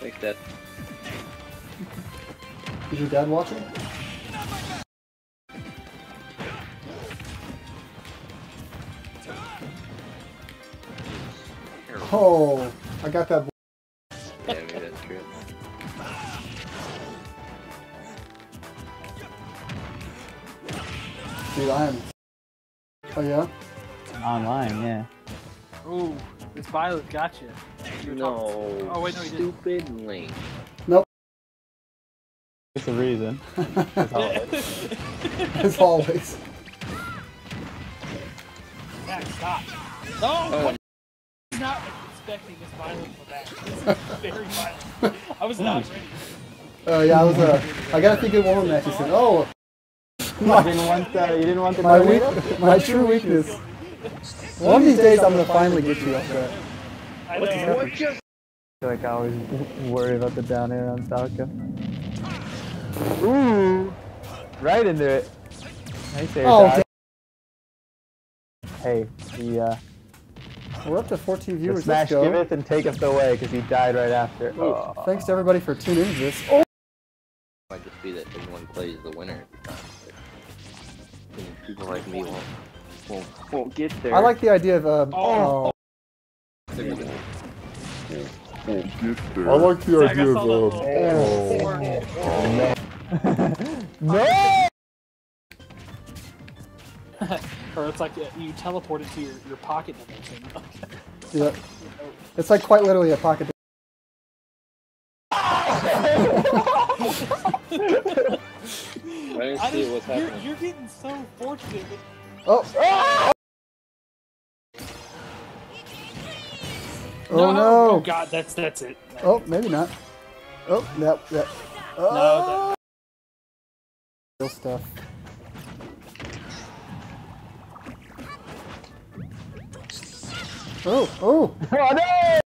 Thanks, Dad. Is your dad watching? Oh, I got that. Yeah, maybe that's true. Dude, I am. Oh yeah. Online, yeah. Ooh, this Violet got you. You were No. Oh, wait, no, he didn't. Stupid Link. It's a reason. As always. As always. Zach, stop. No! Oh, I'm not expecting this violent for that. This is very violent. I was not ready. Oh yeah, I was. Uh, I gotta think of one match. He said, "Oh, you didn't want the, you didn't want the my tornado? weak, my true weakness." One of these days, I'm gonna finally get you up there. I know. what just? Like I always worry about the down air on Falco. Ooh! Right into it. Nice air Oh, dodge. Hey, the, uh, We're up to 14 the viewers. smash Let's go. giveth and taketh away because he died right after. Oh. Thanks to everybody for tuning into this. Oh, Might just be that everyone plays the winner. People like me won't won't, won't get there. I like the idea of. Uh, Oh. oh. There we go. I like the Zach, I saw that little- No! Or it's like uh, you teleport into your, your pocket dimension. Yeah. It's like quite literally a pocket. I didn't see just, what's you're, happening. you're getting so fortunate. Oh. Oh no! Oh god, that's that's it. Oh, maybe not. Oh, that that. No, Oh, real stuff. Oh, oh, Oh no!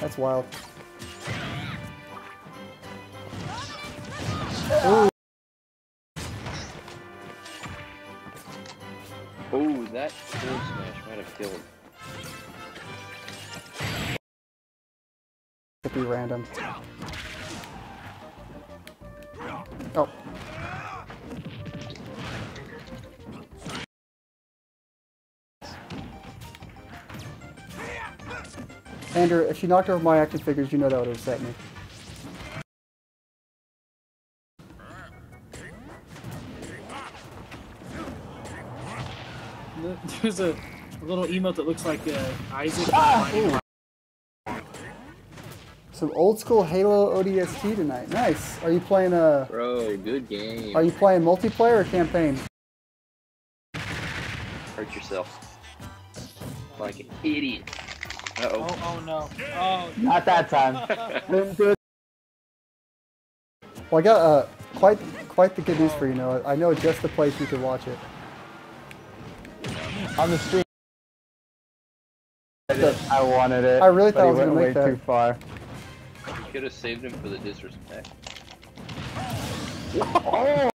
that's wild. Oh, that forward smash might have killed. could be random. Oh. Andrew, if she knocked over my action figures, you know that would upset me. There's a, a little emote that looks like uh, Isaac. Ah! Some old school Halo ODST tonight. Nice. Are you playing a? Bro, good game. Are you playing multiplayer or campaign? Hurt yourself. Like an idiot. Uh Oh, oh. oh no. Oh, Not that time. Didn't do it. Well, I got uh, quite quite the good news for you, Noah. I know just the place you could watch it. On the stream. I, wanted it. I really but thought he I was went gonna way make that. too far. You could have saved him for the disrespect.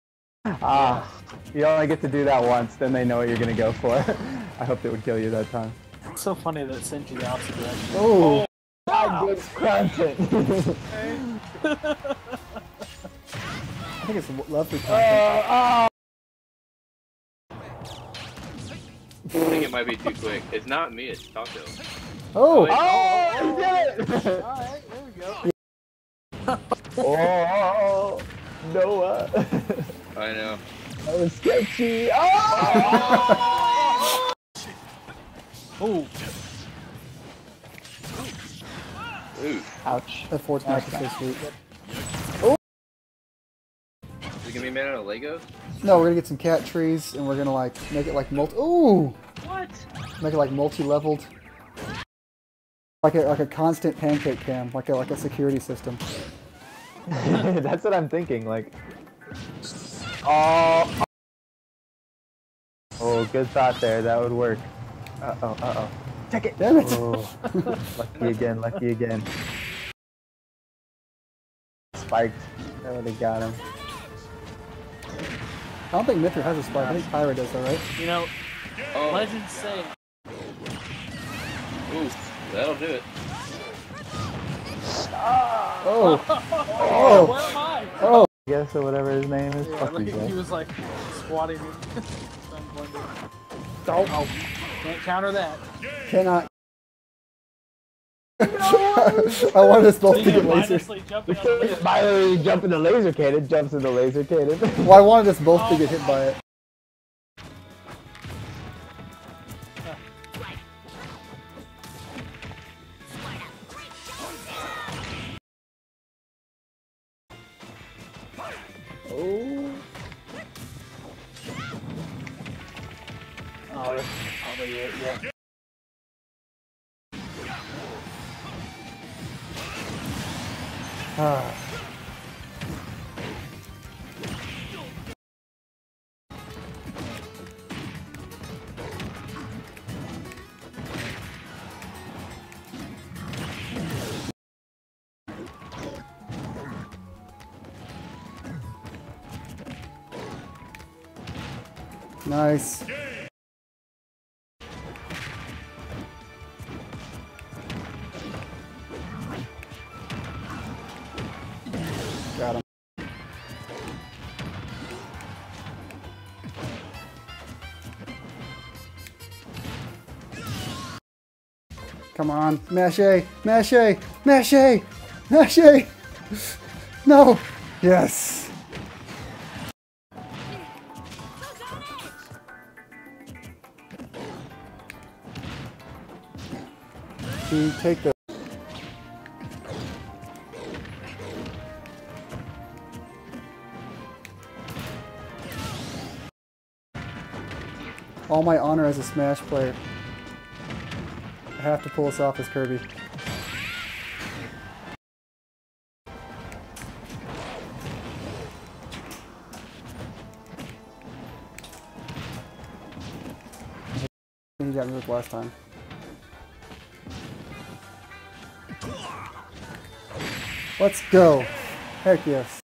Ah, you only get to do that once, then they know what you're gonna go for. I hoped it would kill you that time. it's so funny that it sent you the opposite direction. Oh, Ah, good content. I think it's lovely content. I think it might be too quick. It's not me, it's Taco. Oh, oh, he did it! Alright, there we go. oh, Noah. I know. that was sketchy. Oh! Oh, Ooh. Ouch. that forward smash is so sweet. Is it gonna be made out of Legos? No, we're gonna get some cat trees and we're gonna like make it like multi. Ooh, What? make it like multi-leveled. Like a like a constant pancake cam, like a like a security system. That's what I'm thinking. Like, oh, oh, good thought there. That would work. Uh oh, uh oh. Check it. Damn it! Oh, lucky again, lucky again. Spiked. That would have got him. I don't think Mythra has a spike. I think Pyra does, though, right? you know, Oh. legends say Ooh. That'll do it. Oh, Oh, where am I? oh. Guess or whatever his name is. Yeah, like, he was like squatting. I'm. Oh, can't counter that. Cannot. I wanted us both to get of laser. mindlessly jumping on the laser, By the way, you jump in the laser cannon, jumps in the laser cannon. Well, I wanted us both to get hit by it. Oh. Oh, that's probably it. Yeah. Nice. Come on, mash A, mash A. No. Yes. You take the. All my honor as a Smash player. Have to pull this off as Kirby. He got with last time. Let's go. Heck yes.